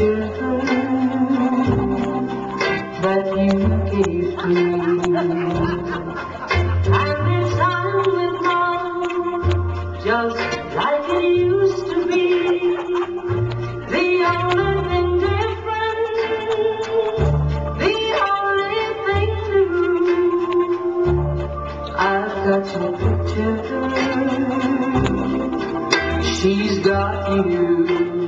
children that you gave me. and it's with love, just like it used to be. The only thing different, the only thing new. I've got your picture, she's got you.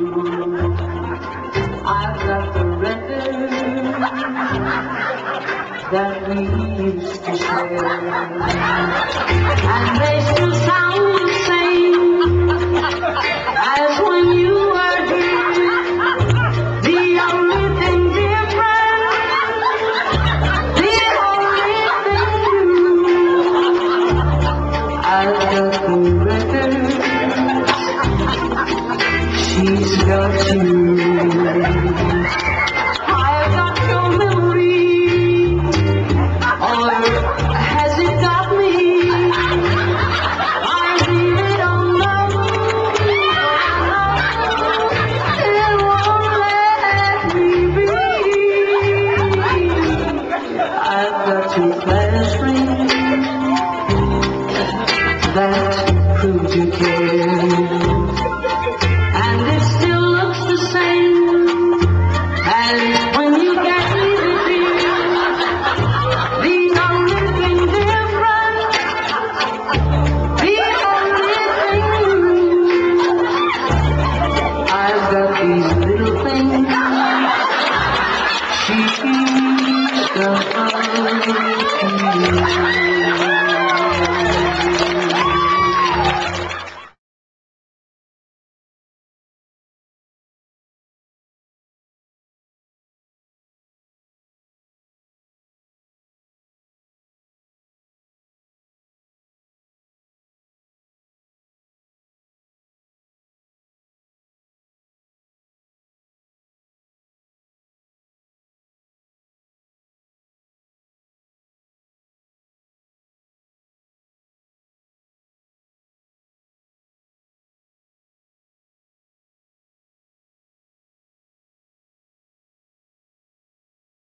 that we used to share. And they still sound the same as when you were here. The only thing, different, the only thing new are the cool records she's got you. again.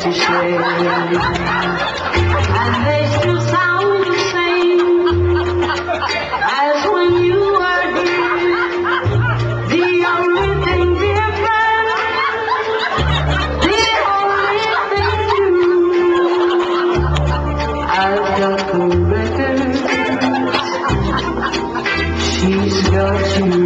to shame. And they still sound the same as when you were here. The only thing, different, the only thing new. I've got the records, she's got you.